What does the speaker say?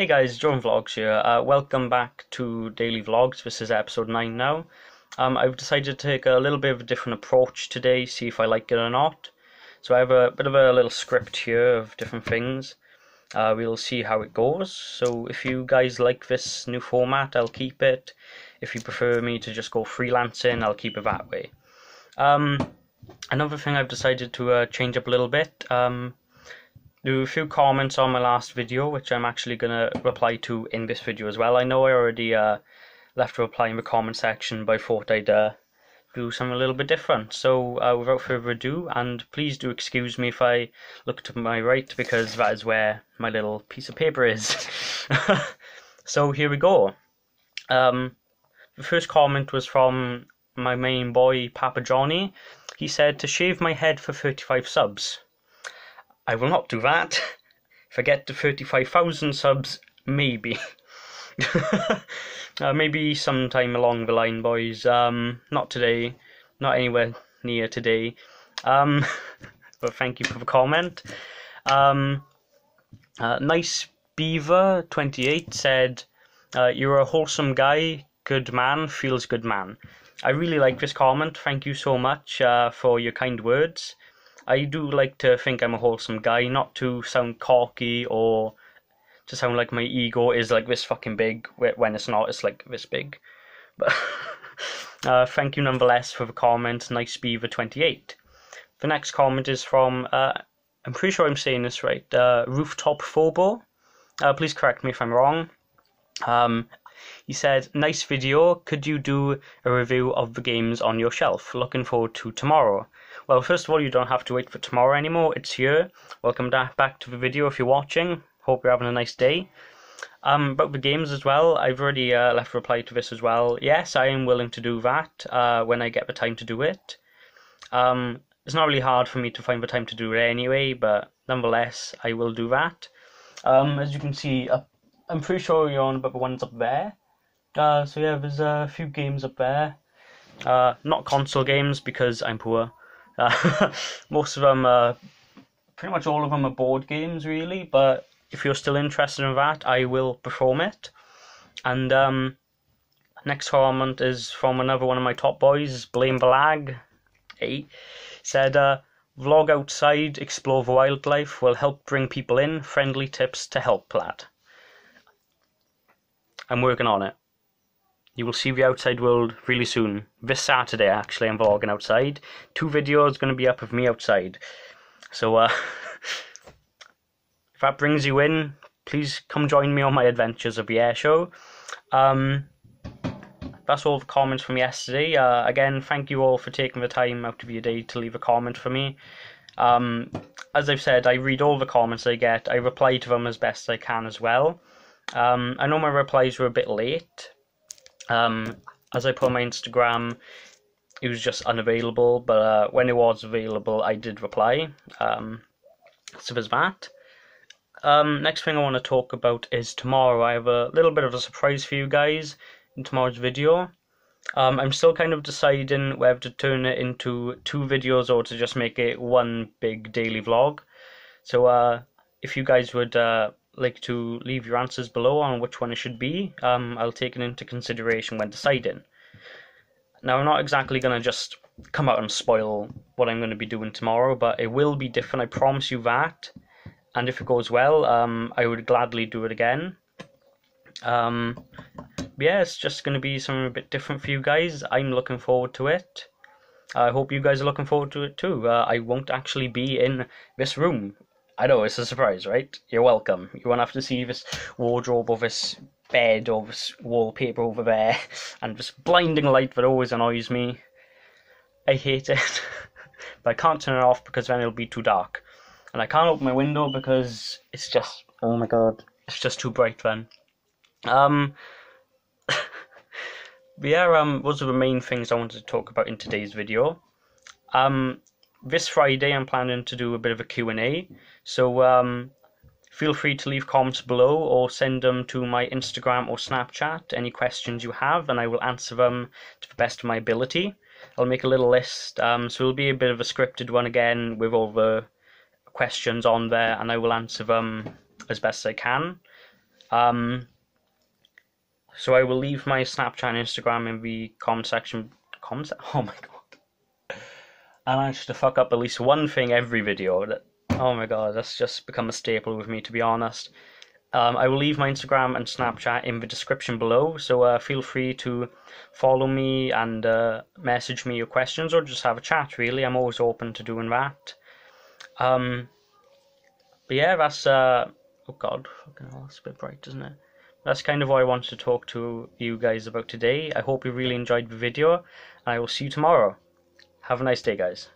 Hey guys, Jordan Vlogs here. Uh, welcome back to Daily Vlogs. This is episode 9 now. Um, I've decided to take a little bit of a different approach today, see if I like it or not. So I have a bit of a little script here of different things. Uh, we'll see how it goes. So if you guys like this new format, I'll keep it. If you prefer me to just go freelancing, I'll keep it that way. Um, another thing I've decided to uh, change up a little bit. Um, there were a few comments on my last video, which I'm actually going to reply to in this video as well. I know I already uh, left a reply in the comment section, but I thought I'd uh, do something a little bit different. So uh, without further ado, and please do excuse me if I look to my right, because that is where my little piece of paper is. so here we go. Um, the first comment was from my main boy, Papa Johnny. He said, to shave my head for 35 subs. I will not do that. If I get to 35,000 subs, maybe. uh, maybe sometime along the line, boys. Um, not today. Not anywhere near today. Um, but thank you for the comment. Um, uh, nice Beaver 28 said, uh, You're a wholesome guy, good man, feels good man. I really like this comment. Thank you so much uh, for your kind words. I do like to think I'm a wholesome guy, not to sound cocky or to sound like my ego is like this fucking big when it's not. It's like this big. But uh, thank you nonetheless for the comment. Nice Beaver twenty eight. The next comment is from uh, I'm pretty sure I'm saying this right. Uh, Rooftop Phobo. Uh, please correct me if I'm wrong. Um, he said, Nice video. Could you do a review of the games on your shelf? Looking forward to tomorrow. Well, first of all, you don't have to wait for tomorrow anymore. It's here. Welcome back to the video if you're watching. Hope you're having a nice day. Um, about the games as well, I've already uh, left a reply to this as well. Yes, I am willing to do that uh, when I get the time to do it. Um, it's not really hard for me to find the time to do it anyway, but nonetheless, I will do that. Um, as you can see, uh, I'm pretty sure you're on about the ones up there. Uh, so yeah, there's a few games up there. Uh, not console games because I'm poor. Uh, most of them, are, pretty much all of them are board games, really. But if you're still interested in that, I will perform it. And um, next comment is from another one of my top boys, Blame Balag. He said, uh, "Vlog outside, explore the wildlife will help bring people in. Friendly tips to help lad." I'm working on it. You will see the outside world really soon. This Saturday, actually, I'm vlogging outside. Two videos going to be up of me outside. So, uh, if that brings you in, please come join me on my adventures of the air show. Um, that's all the comments from yesterday. Uh, again, thank you all for taking the time out of your day to leave a comment for me. Um, as I've said, I read all the comments I get. I reply to them as best I can as well. Um, I know my replies were a bit late, um, as I put on my Instagram, it was just unavailable, but uh, when it was available, I did reply. Um, so there's that. Um, next thing I want to talk about is tomorrow. I have a little bit of a surprise for you guys in tomorrow's video. Um, I'm still kind of deciding whether to turn it into two videos or to just make it one big daily vlog. So uh, if you guys would uh, like to leave your answers below on which one it should be. Um, I'll take it into consideration when deciding. Now, I'm not exactly going to just come out and spoil what I'm going to be doing tomorrow, but it will be different, I promise you that. And if it goes well, um, I would gladly do it again. Um, yeah, it's just going to be something a bit different for you guys. I'm looking forward to it. I hope you guys are looking forward to it too. Uh, I won't actually be in this room I know it's a surprise, right? You're welcome. You won't have to see this wardrobe or this bed or this wallpaper over there and this blinding light that always annoys me. I hate it. but I can't turn it off because then it'll be too dark. And I can't open my window because it's just oh my god. It's just too bright then. Um yeah, um those are the main things I wanted to talk about in today's video. Um this Friday I'm planning to do a bit of a Q&A. So um, feel free to leave comments below or send them to my Instagram or Snapchat, any questions you have, and I will answer them to the best of my ability. I'll make a little list, um, so it'll be a bit of a scripted one again with all the questions on there, and I will answer them as best I can. Um, so I will leave my Snapchat and Instagram in the comment section. Comment? Oh my god! I managed to fuck up at least one thing every video. That oh my god, that's just become a staple with me to be honest. Um, I will leave my Instagram and Snapchat in the description below, so uh, feel free to follow me and uh, message me your questions or just have a chat. Really, I'm always open to doing that. Um, but yeah, that's uh, oh god, fucking hell, that's a bit bright, isn't it? That's kind of what I wanted to talk to you guys about today. I hope you really enjoyed the video, and I will see you tomorrow. Have a nice day, guys.